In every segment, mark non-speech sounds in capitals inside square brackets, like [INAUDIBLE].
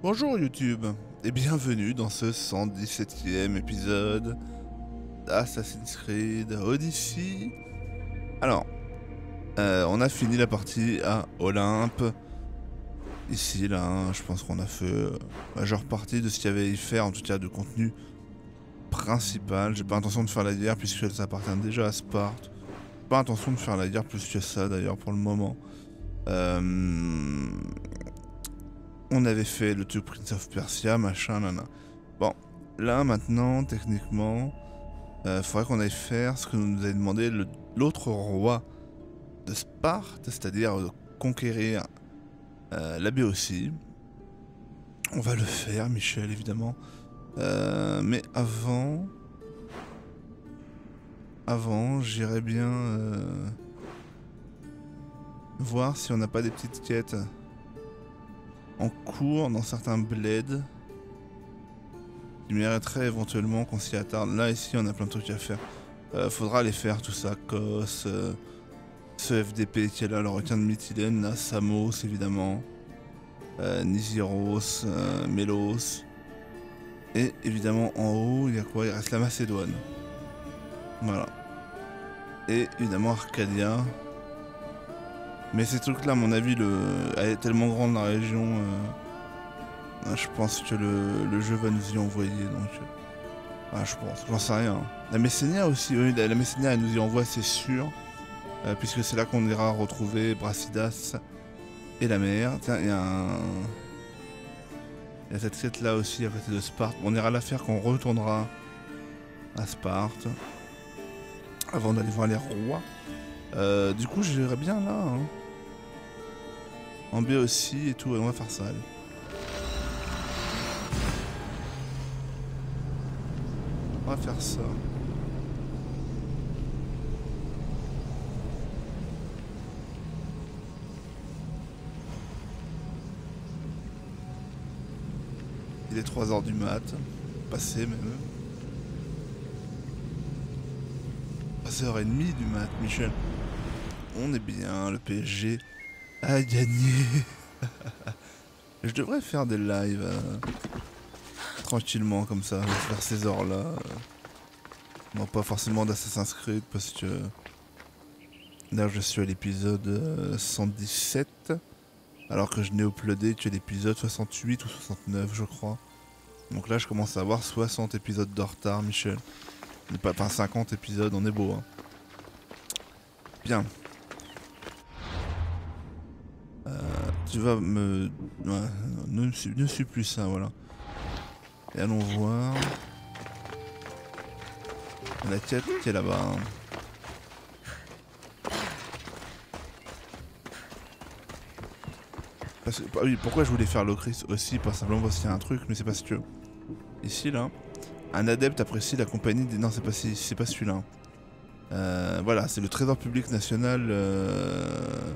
Bonjour YouTube et bienvenue dans ce 117e épisode d'Assassin's Creed Odyssey. Alors, euh, on a fini la partie à Olympe. Ici, là, hein, je pense qu'on a fait euh, majeure partie de ce qu'il y avait à y faire, en tout cas de contenu principal. J'ai pas intention de faire la guerre puisque ça appartient déjà à Sparte. Pas intention de faire la guerre plus que ça d'ailleurs pour le moment. Euh, on avait fait le truc Prince of Persia, machin, nana. Bon, là maintenant, techniquement, il faudrait qu'on aille faire ce que nous avait demandé l'autre roi de Sparte, c'est-à-dire conquérir euh, la Béotie. On va le faire, Michel, évidemment. Euh, mais avant... Avant, j'irais bien... Euh, voir si on n'a pas des petites quêtes en cours dans certains bleds. Il mériterait éventuellement qu'on s'y attarde. Là, ici, on a plein de trucs à faire. faudra les faire, tout ça. Kos, ce FDP qui est là, le requin de Mytilène, là, Samos évidemment, euh, Nisiros, euh, Mélos. Et évidemment en haut, il y a quoi? Il reste la Macédoine. Voilà. Et évidemment Arcadia. Mais ces trucs-là, à mon avis, le... elle est tellement grande la région. Euh, je pense que le... jeu va nous y envoyer. Donc, ah, je pense, j'en sais rien. La Messénia aussi, oui, la, Messénia elle nous y envoie, c'est sûr. Euh, puisque c'est là qu'on ira retrouver Brassidas et la mer. Tiens, il y a un... Il y a cette quête là aussi à côté de Sparte. On ira la faire quand on retournera à Sparte. Avant d'aller voir les rois. Euh, du coup, j'irai bien là. Hein. En B aussi et tout. on va faire ça, allez. On va faire ça. Il est 3h du mat. Passé même. 3h30 du mat, Michel. On est bien, le PSG a gagné. [LAUGHS] Je devrais faire des lives euh, tranquillement comme ça, vers ces heures-là. non, pas forcément d'Assassin's Creed parce que là je suis à l'épisode 117 euh, alors que je n'ai uploadé que l'épisode 68 ou 69 je crois. Donc là je commence à avoir 60 épisodes de retard Michel. Pas 50 épisodes, on est beau hein. Bien. Tu vas me... ne, suis plus ça, voilà. Et allons voir... La tête qui est là-bas. Hein. Ah oui, pourquoi je voulais faire l'Ocris aussi Pas simplement parce qu'il y a un truc, mais c'est parce que. Ici, là. Un adepte apprécie la compagnie des. Non, c'est pas, pas celui-là. Euh, voilà, c'est le trésor public national euh,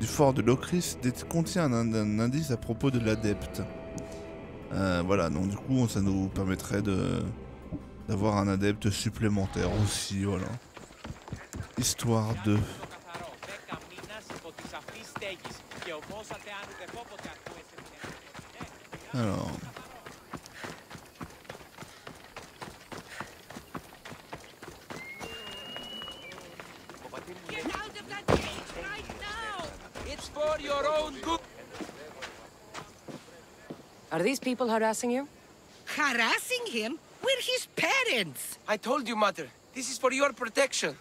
du fort de l'Ocris contient un, indice à propos de l'adepte. Euh, voilà, donc du coup, ça nous permettrait de d'avoir un adepte supplémentaire aussi, voilà. Histoire de... Alors. Are these people harassing you? Harassing him? We're his parents! I told you, Mother. This is for your protection.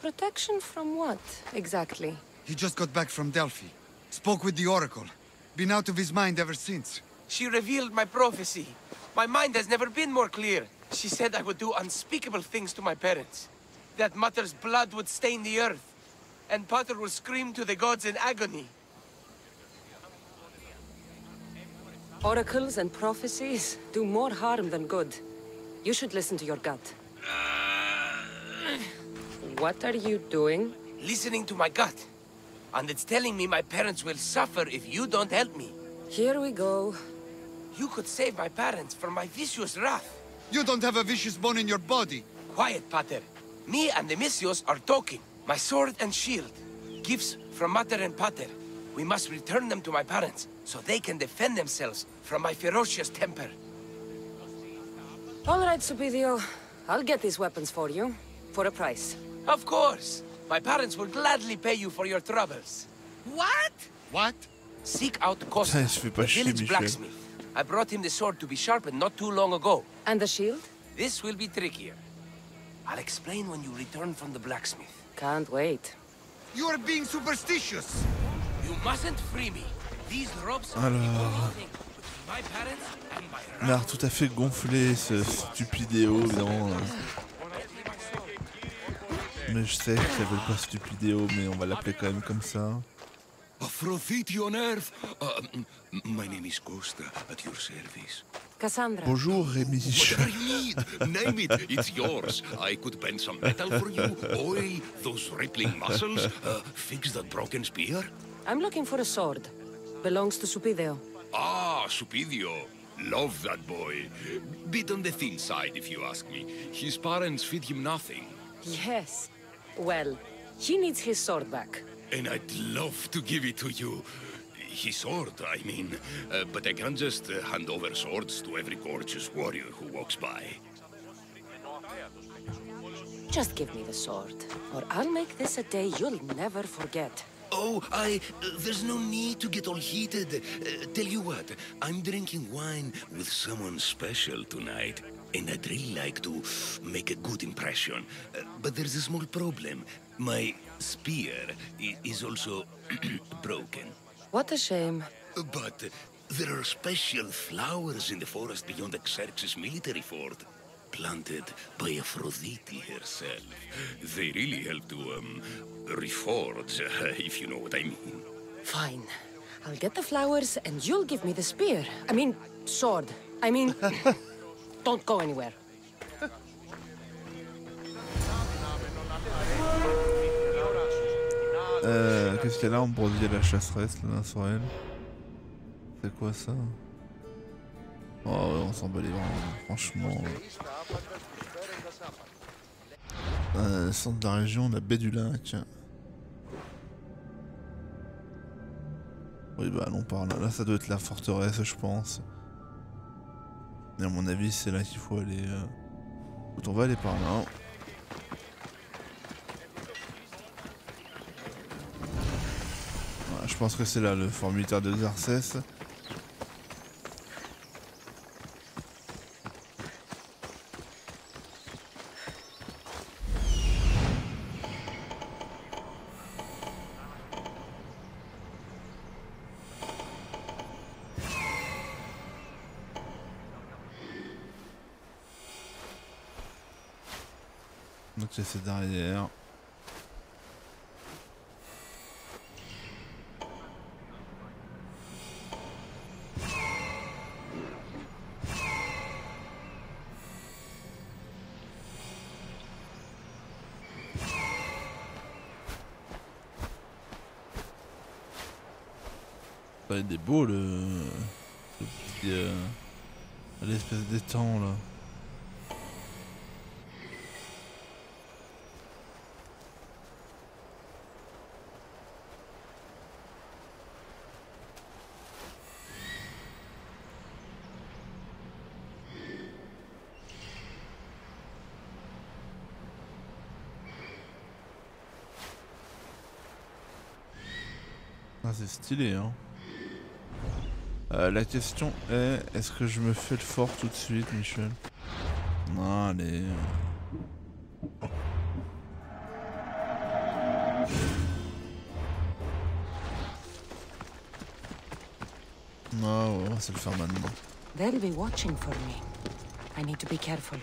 Protection from what, exactly? He just got back from Delphi. Spoke with the Oracle. Been out of his mind ever since. She revealed my prophecy. My mind has never been more clear. She said I would do unspeakable things to my parents. That Mother's blood would stain the earth. And Pater will scream to the gods in agony. Oracles and prophecies do more harm than good. You should listen to your gut. What are you doing? Listening to my gut. And it's telling me my parents will suffer if you don't help me. Here we go. You could save my parents from my vicious wrath. You don't have a vicious bone in your body. Quiet, Pater. Me and the Misios are talking. My sword and shield. Gifts from Mater and Pater. We must return them to my parents, so they can defend themselves from my ferocious temper. All right, Supidio. I'll get these weapons for you. For a price. Of course! My parents will gladly pay you for your troubles. What? What? Seek out Costa, Putain, il se fait pas the village blacksmith. I brought him the sword to be sharpened not too long ago. And the shield? This will be trickier. I'll explain when you return from the blacksmith. Can't wait. You are being superstitious. You mustn't free me. These ropes Alors. are the only thing between my parents and my L'art tout à fait gonflé, ce stupidéo, évidemment. euh. Mais je sais qu'il s'appelle pas stupidéo, mais on va l'appeler quand même comme ça. Aphrodite on Earth. Uh, my name is Costa, at your service. Cassandra. Bonjour Rémi. Whatever you need, name it. It's yours. I could bend some metal for you, oil those rippling muscles, uh, fix that broken spear. I'm looking for a sword. Belongs to Supidio. Ah, Supidio. Love that boy. Bit on the thin side, if you ask me. His parents feed him nothing. Yes. Well, he needs his sword back. And I'd love to give it to you. His sword, I mean. Uh, but I can't just uh, hand over swords to every gorgeous warrior who walks by. Just give me the sword, or I'll make this a day you'll never forget. Oh, I. Uh, there's no need to get all heated. Uh, tell you what, I'm drinking wine with someone special tonight. And I'd really like to make a good impression. Uh, but there's a small problem. My spear i- is also [CLEARS THROAT] broken. What a shame. But there are special flowers in the forest beyond Xerxes' military fort. Planted by Aphrodite herself. They really help to, um, reforge, [LAUGHS] if you know what I mean. Fine. I'll get the flowers and you'll give me the spear. I mean, sword. I mean, [LAUGHS] don't go anywhere. Euh, Qu'est-ce qu'il y a là On brodit la chasseresse là sur elle. C'est quoi ça Oh ouais, on s'en bat les bras, franchement. Euh, centre de la région, la baie du lac. Oui bah allons par là. Là ça doit être la forteresse je pense. Et à mon avis c'est là qu'il faut aller. euh. On va aller par là. Je pense que c'est là le formulaire de Xerxes. Donc c'est derrière. Beaux le. ce petit. euh, L'espèce d'étang là. Ah, c'est stylé, hein. Euh, la question est, est-ce que je me fais le fort tout de suite, Michel? Allez. Non, ouais, on va se le faire maintenant. They'll be watching for me. I need to be careful.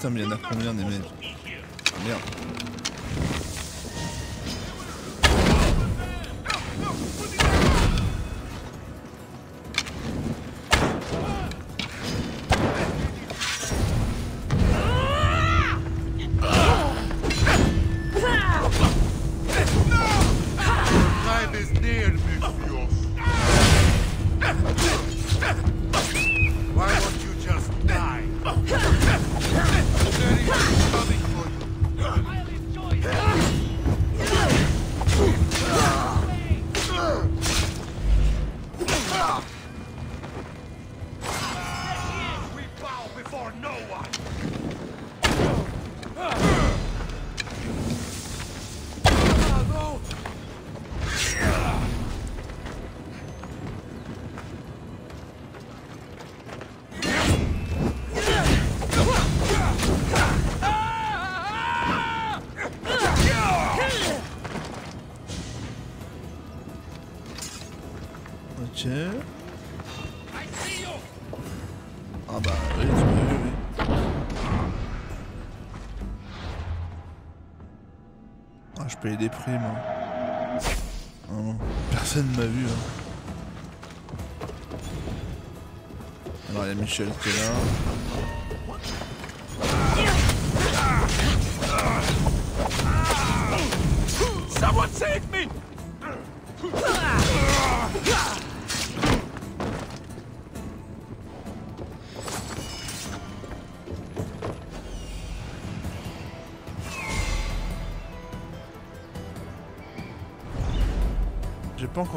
Putain, mais il y en a combien des mecs Ah, paye des primes. hein. Non, personne m'a vu. hein. Alors il y a Michel qui est là.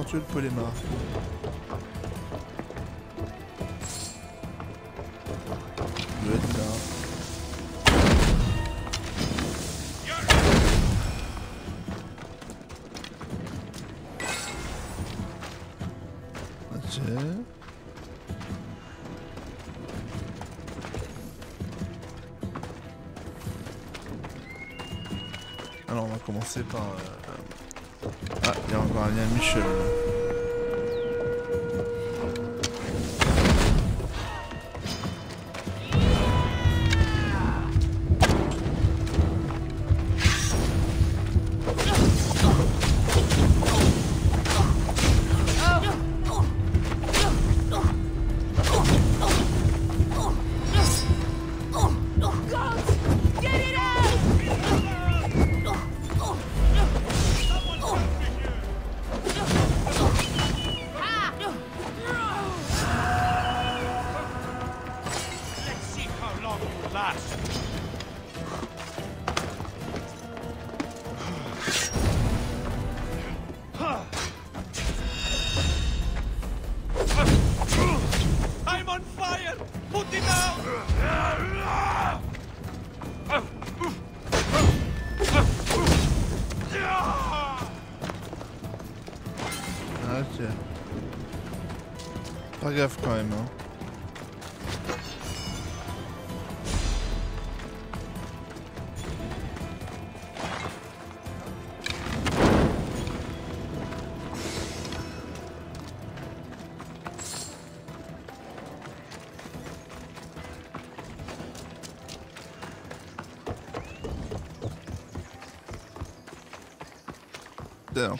Tué le polémar. Alors on va commencer par... euh, Ah, il y a encore Pas gaffe quand même. Hein.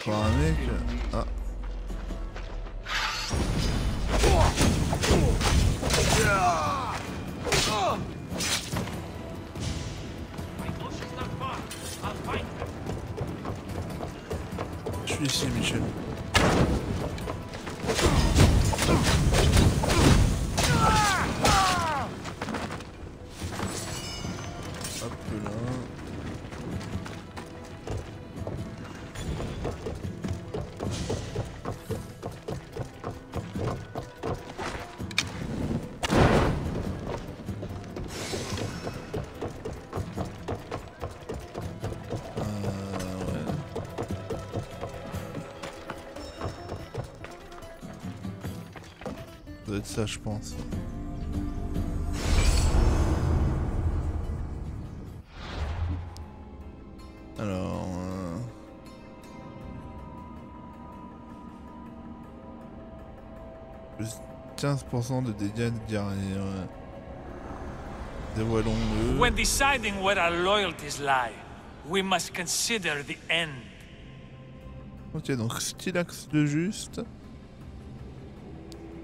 Mec. Ça je pense. Alors... euh, Plus 15% de dégâts de. Dévoilons-le. When deciding where our loyalties lie, we must consider the end. Ok, donc Skylax le Juste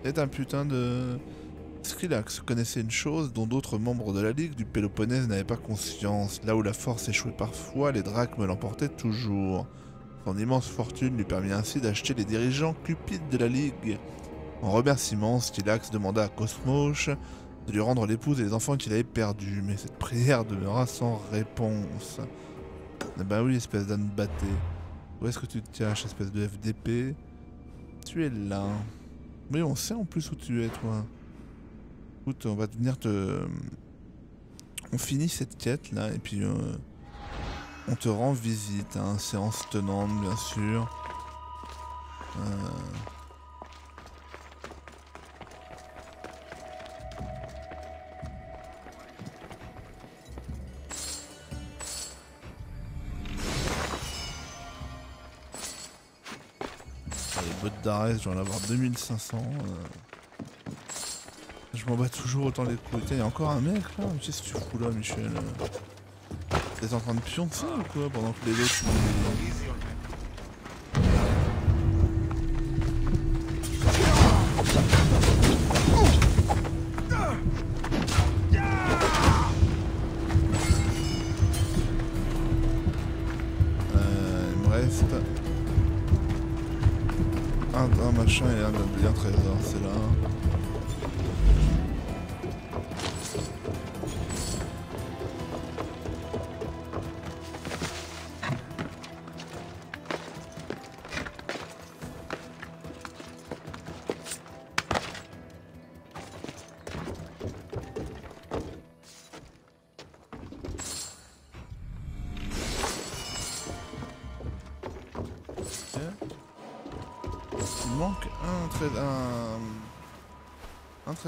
est un putain de... Skylax connaissait une chose dont d'autres membres de la Ligue du Péloponnèse n'avaient pas conscience. Là où la force échouait parfois, les drachmes l'emportaient toujours. Son immense fortune lui permit ainsi d'acheter les dirigeants cupides de la Ligue. En remerciement, Skylax demanda à Cosmos de lui rendre l'épouse et les enfants qu'il avait perdus, mais cette prière demeura sans réponse. Eh ben oui, espèce d'âne batté. Où est-ce que tu te caches, espèce de FDP Tu es là. Oui, on sait en plus où tu es, toi. Écoute, on va venir te... On finit cette quête, là, et puis... euh, On te rend visite, hein, séance tenante, bien sûr. Euh, D'Arès, je vais en avoir 2500. euh. Je m'en bats toujours autant. Tiens, il y a encore un mec là? Qu'est-ce que tu fous là, Michel? T'es en train de pioncer ou quoi? Pendant que les autres. Euh, machin et et un trésor, c'est là.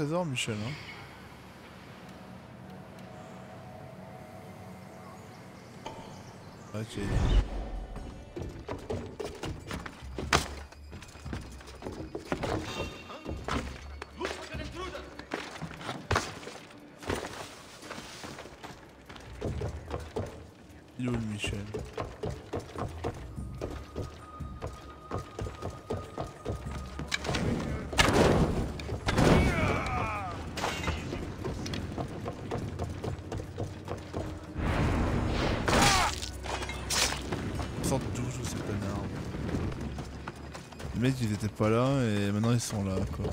Trésor, Michel. Hein. Ok. Ils étaient pas là et maintenant ils sont là quoi.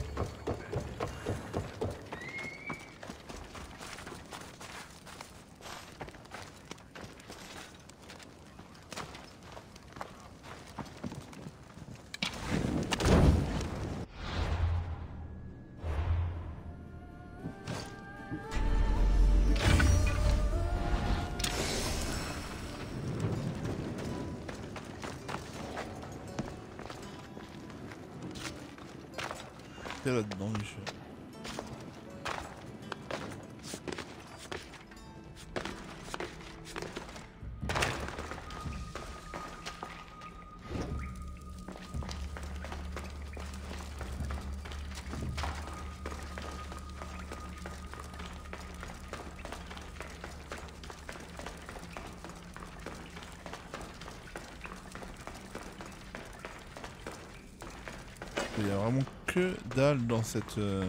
Dans cette euh,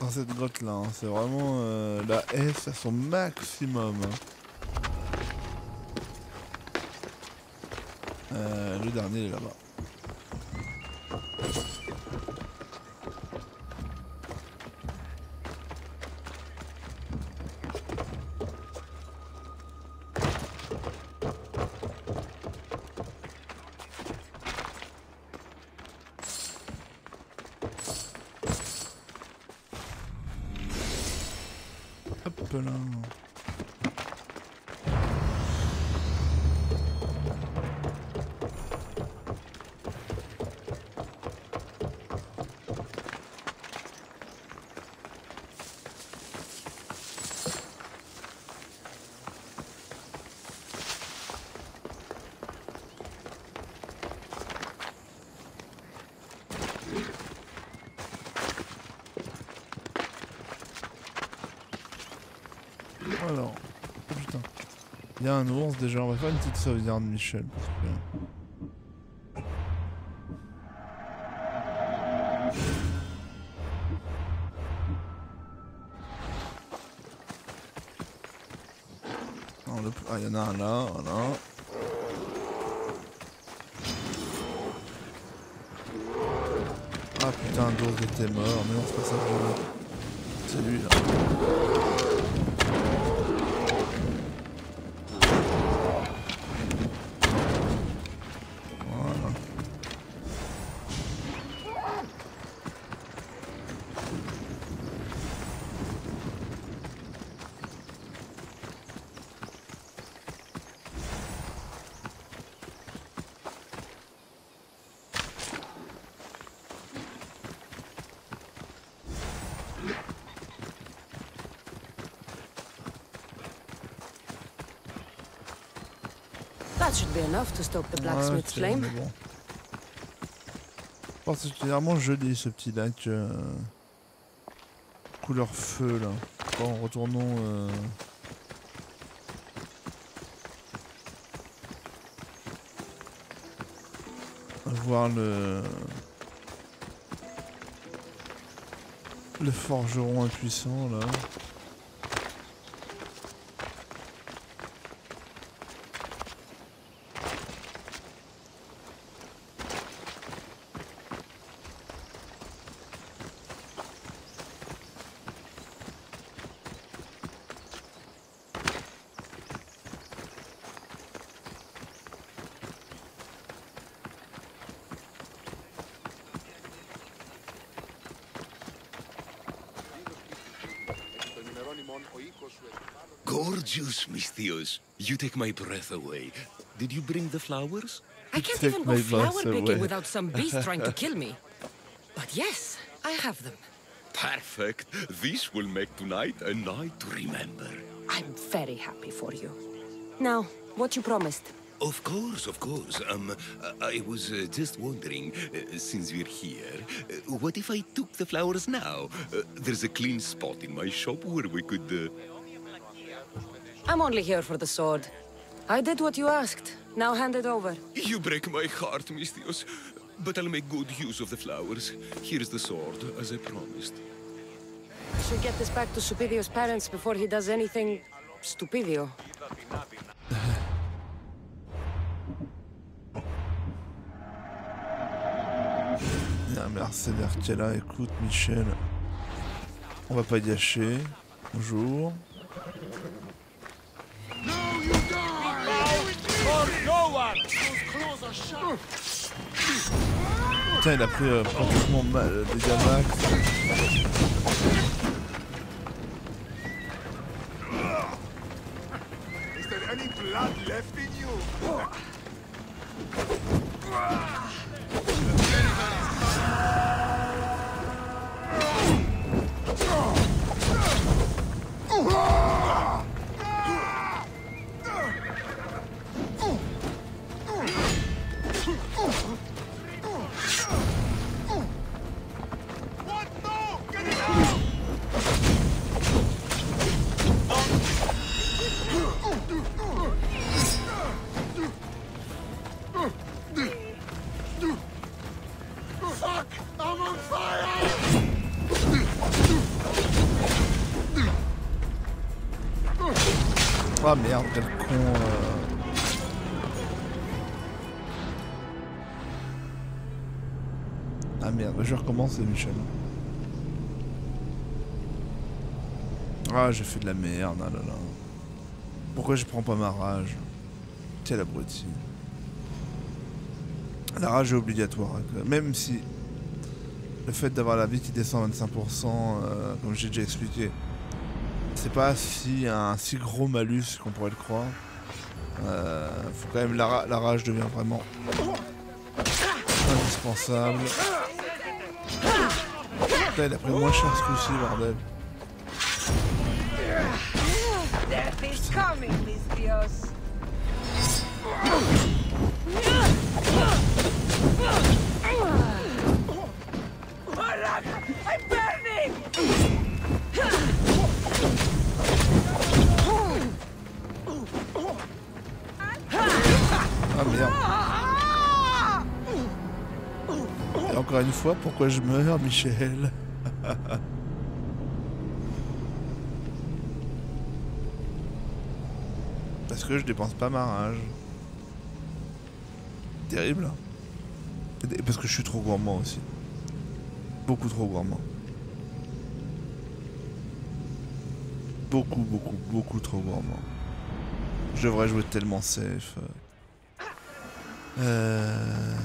dans cette grotte là. C'est vraiment euh, la S à son maximum. hein. Euh, le dernier est là-bas. Un ours déjà, on va faire une petite sauvegarde Michel. Parce que... Le- Ah, il y en a un là, voilà. Ah putain, l'ours était mort, mais non, c'est pas ça que je veux. C'est lui là. Voilà. That should be enough to stoke the Ouais, blacksmith's flame. bon. Particulièrement joli ce petit lac. euh, Couleur feu là. Bon, retournons. euh, Voir le. Le forgeron impuissant là. Gorgeous, Misthios. You take my breath away. Did you bring the flowers? I can't Take even go flower picking away. without some beast trying to [LAUGHS] kill me. But yes, I have them. Perfect. This will make tonight a night to remember. I'm very happy for you. Now, what you promised. Of course, of course. Um, uh, I was uh, just wondering, uh, since we're here, uh, what if I took the flowers now? Uh, there's a clean spot in my shop where we could. Uh... I'm only here for the sword. I did what you asked. Now hand it over. You break my heart, Mistios. But I'll make good use of the flowers. Here's the sword, as I promised. I should get this back to Supidio's parents before he does anything... stupidio. Il y a écoute Michel. On va pas gâcher. Bonjour. Putain, il a pris euh, pratiquement mal euh, des max. Is there any blood left in you? Je recommence, Michel. Ah, j'ai fait de la merde, ah là là. Pourquoi je prends pas ma rage? Quel abruti. La rage est obligatoire, hein, même si le fait d'avoir la vie qui descend 25%, euh, comme j'ai déjà expliqué, c'est pas si un si gros malus qu'on pourrait le croire. Euh, faut quand même la, la rage devient vraiment indispensable. Putain, il a pris moins cher ce coup-ci, bordel. Ah, Et encore une fois, pourquoi je meurs, Michel? [LAUGHS] Parce que je dépense pas ma rage. Terrible. Et parce que je suis trop gourmand aussi. Beaucoup trop gourmand. Beaucoup, beaucoup, beaucoup trop gourmand. Je devrais jouer tellement safe. Euh...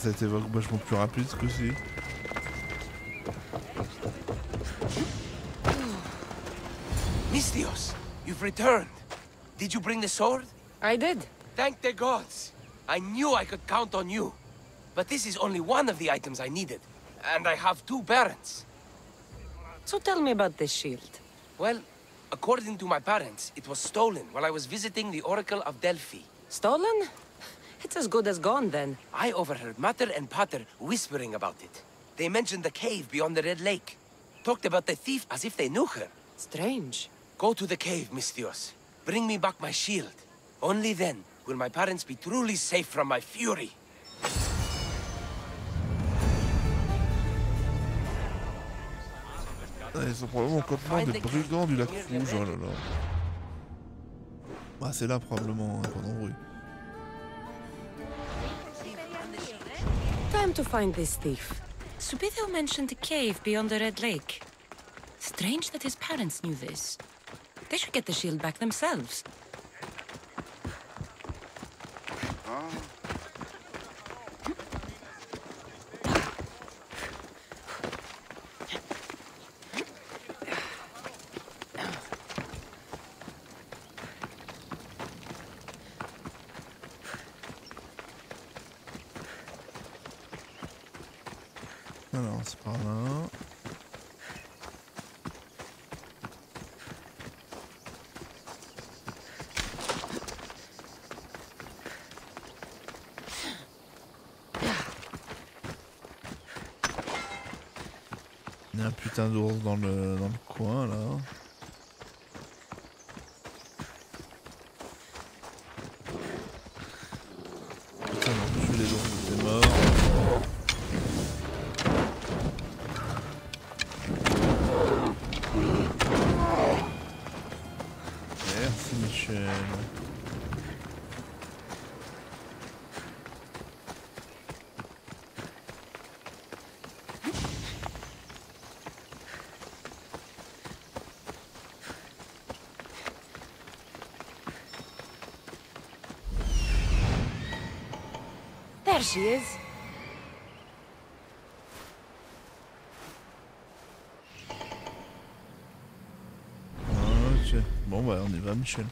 ça t'évoque vachement plus rapide ce coup-ci. Mistios, you've returned. Did you bring the sword? I did. Thank the gods. I knew I could count on you. But this is only one of the items I needed. And I have two parents. So tell me about this shield. Well, according to my parents, it was stolen while I was visiting the Oracle of Delphi. Stolen? It's as good as gone then. I overheard Mater and Pater whispering about it. They mentioned the cave beyond the Red Lake. Talked about the thief as if they knew her. Strange. Go to the cave, Mistios. Bring me back my shield. Only then will my parents be truly safe from my fury. Ah, Ils sont probablement complètement des brigands du lac rouge, oh là là. Ah c'est là probablement, hein, pas d'embrouille. Time to find this thief. Subithio mentioned a cave beyond the Red Lake. Strange that his parents knew this. They should get the shield back themselves. Alors Il y a un putain d'ours dans le, dans le coin là. Ok. Bon bah on y va Michel.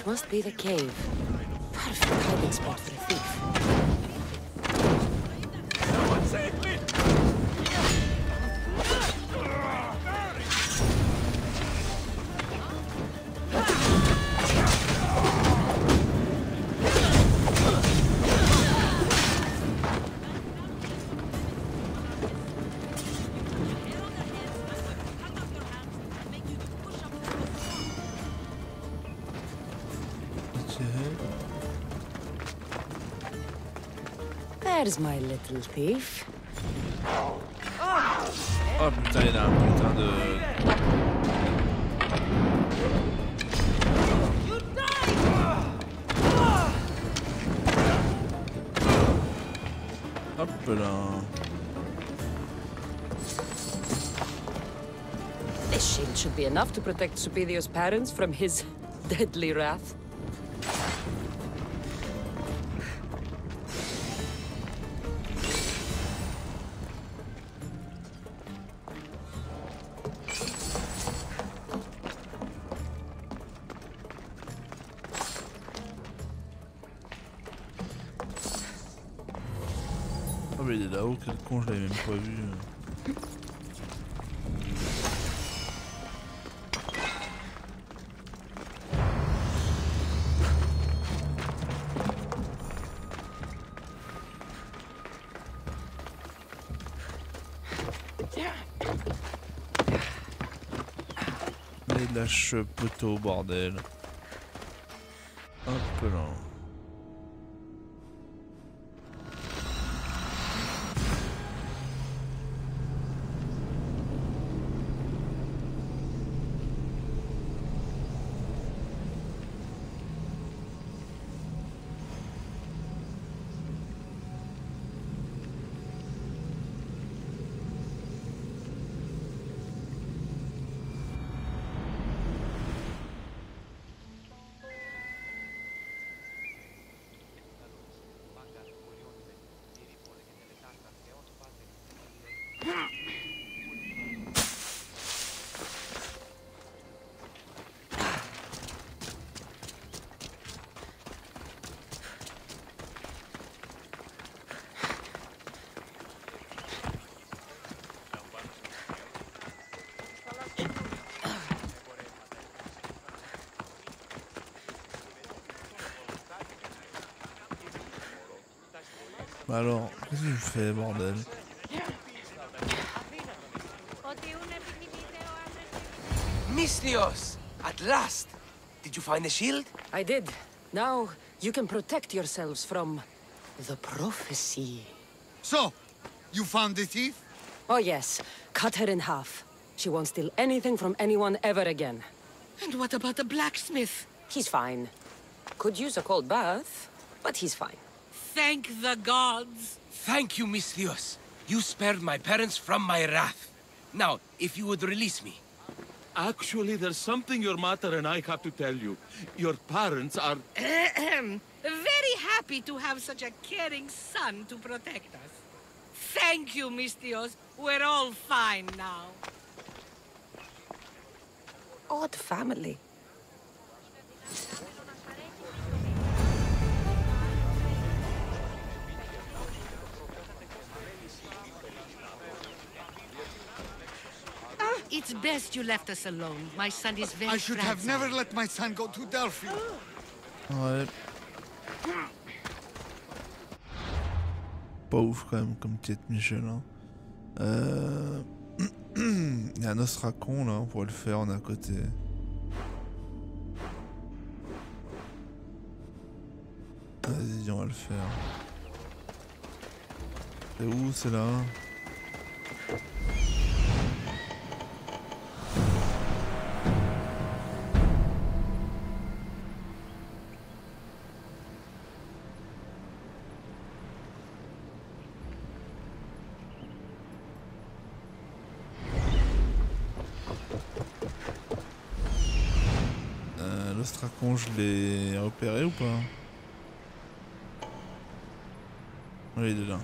This must be the cave. Perfect hiding spot for a thief. Ok. There's my little thief. Oh putain, il y a un putain de. Hop là. This shield should be enough to protect Supidio's parents from his [LAUGHS] deadly wrath. Lâche poteau bordel. Hop là. Alors, qu'est-ce que je fais, bordel Mislios! At last! Did you find the shield? I did. Now you can protect yourselves from the prophecy. So, you found the thief? Oh yes, cut her in half. She won't steal anything from anyone ever again. And what about the blacksmith? He's fine. Could use a cold bath, but he's fine. Thank the gods. Thank you, Mislios. You spared my parents from my wrath. Now, if you would release me. Actually, there's something your mother and I have to tell you. Your parents are... Ahem. Very happy to have such a caring son to protect us. Thank you, Mistios. We're all fine now. Odd family. It's best you left us alone. My son is very I should have fragile. never let my son go to Delphi. Ouais. Pas ouf quand même comme quête Michel. Hein. Euh... [CLEARS THROAT] Il y a un ostracon là, on pourrait le faire, on est à côté. Vas-y, on va le faire. C'est où c'est là? Je l'ai repéré ou pas Oui, il est là.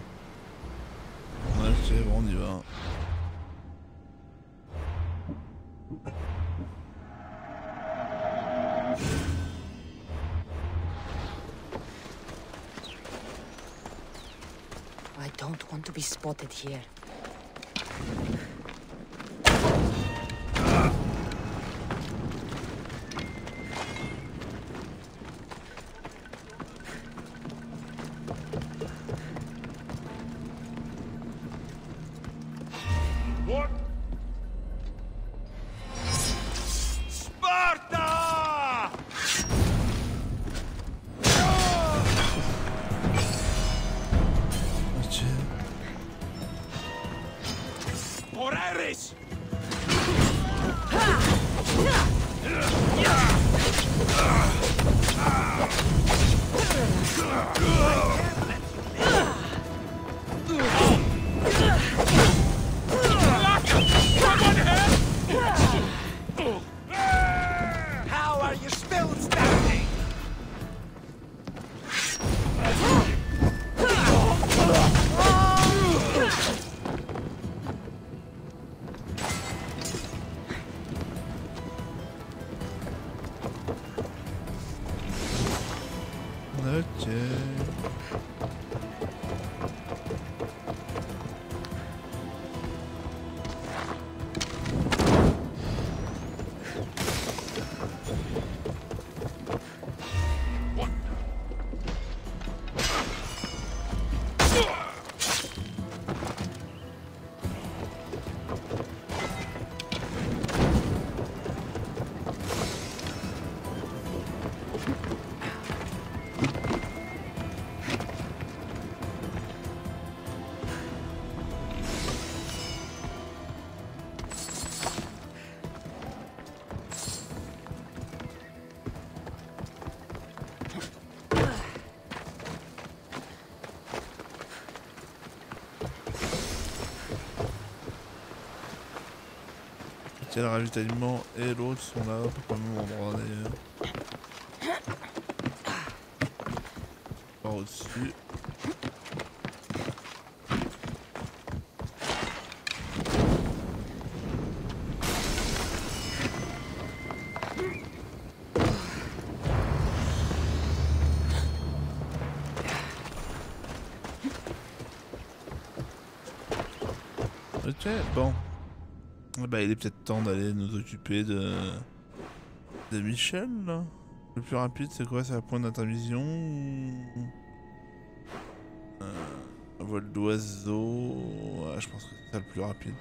Ouais, ok, bon, on y va. I don't want to be spotted here. Tiens, le ravitaillement et l'autre sont là, pas au même endroit d'ailleurs? Par au-dessus. Il est peut-être temps d'aller nous occuper de. de Michel. Le plus rapide, c'est quoi? C'est un point d'intervision ou... Euh, vol d'oiseau? Je pense que c'est ça le plus rapide.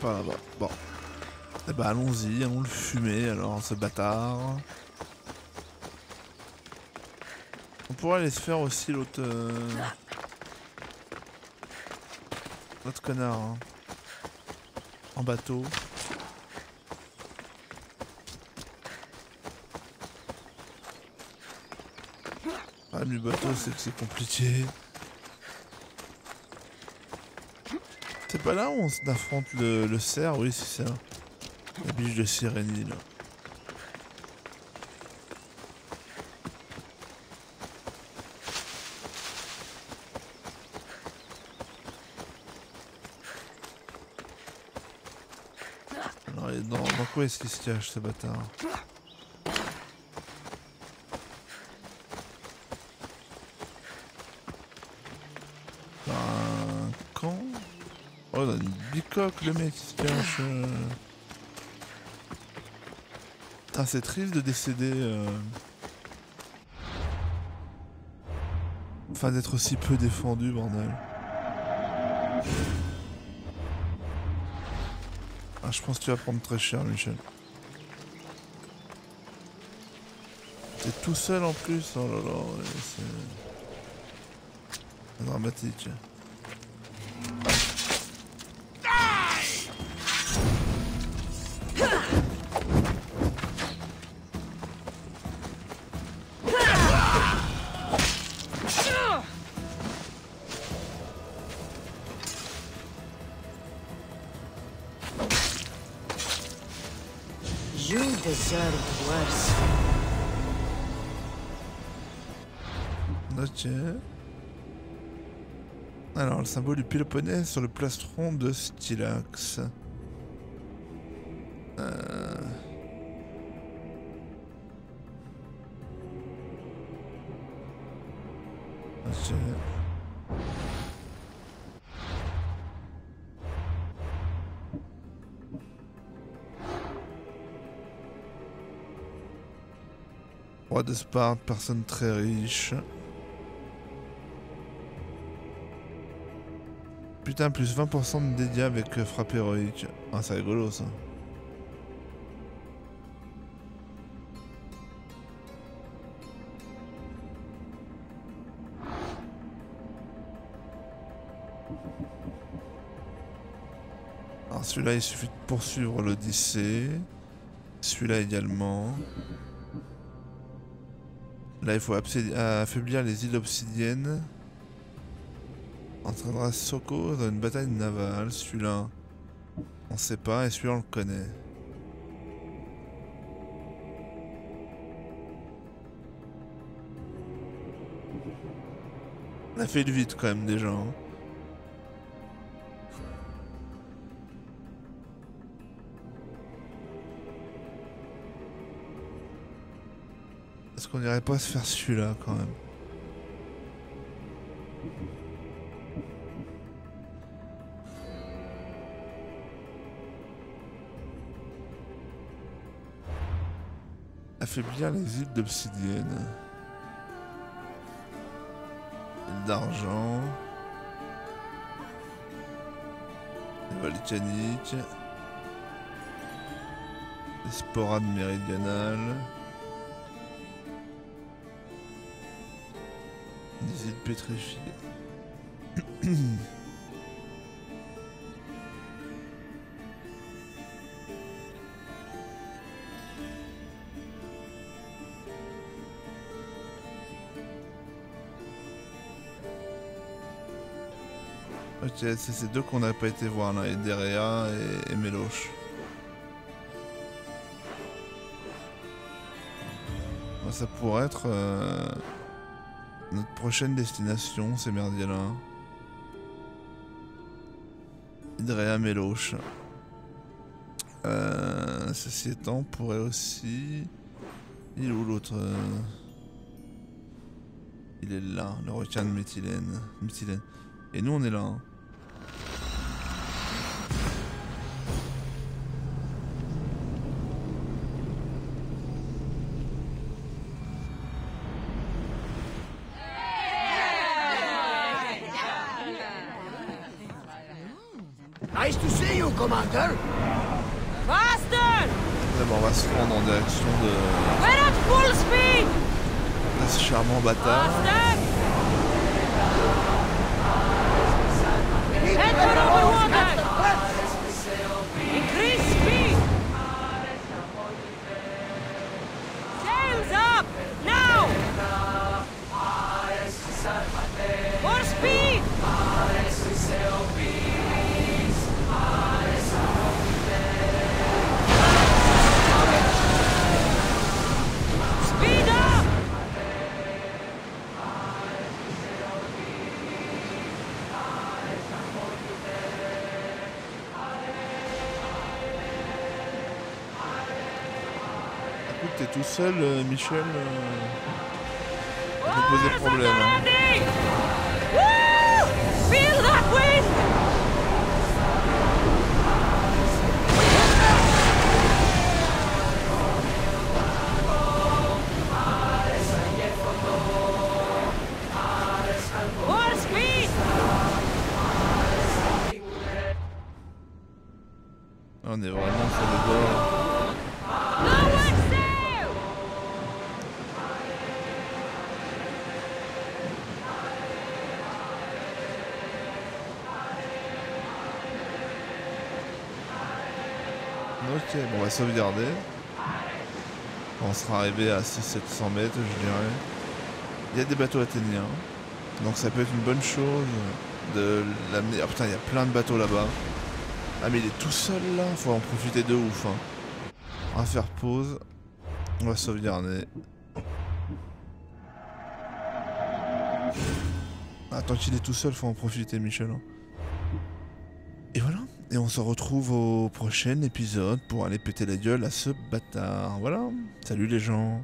Par là-bas. Bon. Eh bah allons-y, allons le fumer alors, ce bâtard. On pourrait aller se faire aussi l'autre... euh, L'autre connard. hein. En bateau. Ah, du bateau, c'est que c'est compliqué. C'est pas là où on affronte le, cerf Oui, c'est ça. La biche de Sirénie, là. Alors, dans quoi est-ce qu'il se cache, ce bâtard Dans un camp Oh, bicoque, le mec, euh. Putain, c'est triste de décéder. euh. Enfin, d'être aussi peu défendu, bordel. Ah, je pense que tu vas prendre très cher, Michel. T'es tout seul en plus, oh là là, c'est dramatique. Alors, le symbole du Péloponnèse sur le plastron de Stylax. De Sparte, personne très riche. Putain, plus 20% de dégâts avec euh, frappe héroïque. Ah, c'est rigolo ça. Celui-là, il suffit de poursuivre l'Odyssée. Celui-là également. Là, il faut affaiblir les îles obsidiennes. Entraînera Soko dans une bataille navale. Celui-là, on sait pas, et celui-là, on le connaît. On a fait le vite quand même déjà. hein. Qu'on irait pas se faire celui-là quand même Affaiblir les îles d'obsidienne. D'argent. Volcanique. Les sporades Des îles pétrifiées. [CLEARS THROAT] Ok, c'est ces deux qu'on n'a pas été voir là, Ederea et, et Meloche. Ça pourrait être euh, notre prochaine destination, ces merdiers là. Idrea Meloche. Euh, ceci étant, on pourrait aussi. Il est où l'autre euh? Il est là, le requin de méthylène. méthylène. Et nous on est là. hein. T'es tout seul, euh, Michel. Ça peut poser problème. hein. On est vraiment sur le bord. No one sail! Ok, bon, on va sauvegarder. On sera arrivé à 600-700 mètres, je dirais. Il y a des bateaux athéniens. Donc ça peut être une bonne chose de l'amener. Ah putain, il y a plein de bateaux là-bas. Ah mais il est tout seul là, faut en profiter de ouf. hein. On va faire pause. On va sauvegarder. Ah, tant qu'il est tout seul, faut en profiter, Michel. Et on se retrouve au prochain épisode pour aller péter la gueule à ce bâtard. Voilà. Salut les gens.